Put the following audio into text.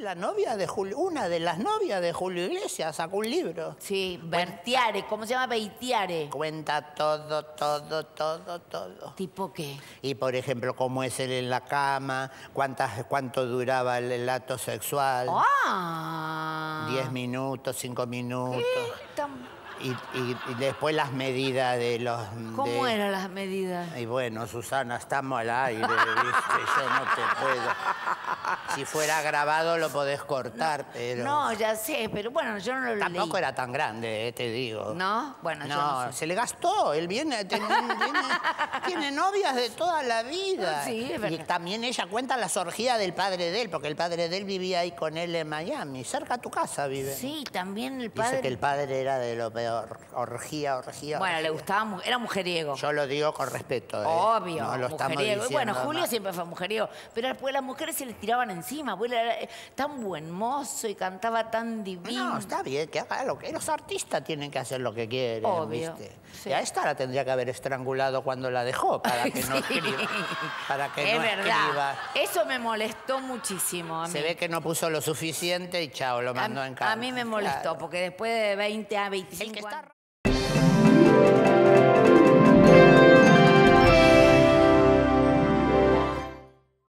la novia de Julio, una de las novias de Julio Iglesias, sacó un libro. Sí, Bertiare, ¿cómo se llama Beitiare? Cuenta todo, todo, todo, todo. ¿Tipo qué? Y por ejemplo, cómo es él en la cama, cuántas, cuánto duraba el, el acto sexual. ¡Ah! Diez minutos, cinco minutos. Y, y- y después las medidas de los... ¿Cómo de- eran las medidas? Y bueno, Susana, estamos al aire, ¿viste? Yo no te puedo. Si fuera grabado lo podés cortar, pero... No, ya sé, pero bueno, yo no lo leí. Tampoco era tan grande, eh, te digo. ¿No? Bueno, yo No, no sé. se le gastó. Él viene, tiene, tiene- tiene novias de toda la vida. Sí, es y verdad. también ella cuenta las orgías del padre de él, porque el padre de él vivía ahí con él en Miami, cerca a tu casa vive. Sí, también el Dice padre... que el padre era de lo peor. Orgía, orgía. Bueno, le gustaba, mu- era mujeriego. Yo lo digo con respeto. ¿eh? Obvio, No lo estamos mujeriego. Y Bueno, diciendo Julio siempre fue mujeriego, pero después las mujeres se le tiraban encima. Abuela era eh, tan buen mozo y cantaba tan divino. No, está bien, que haga lo que los artistas tienen que hacer lo que quieren, Obvio, ¿viste? sí. Y a esta la tendría que haber estrangulado cuando la dejó para que no Sí. escriba. Para que es no verdad. escriba. Eso me molestó muchísimo a mí. Se ve que no puso lo suficiente y chao, lo a, mandó en casa. a mí me molestó, porque después de 20 a El 25 que está.